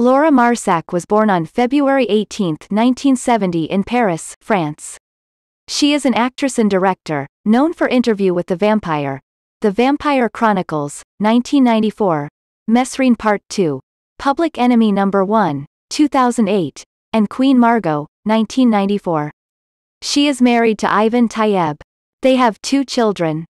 Laure Marsac was born on February 18, 1970 in Paris, France. She is an actress and director, known for Interview with the Vampire, The Vampire Chronicles, 1994, Mesrine Part 2, Public Enemy Number 1, 2008, and Queen Margot, 1994. She is married to Ivan Taïeb. They have two children.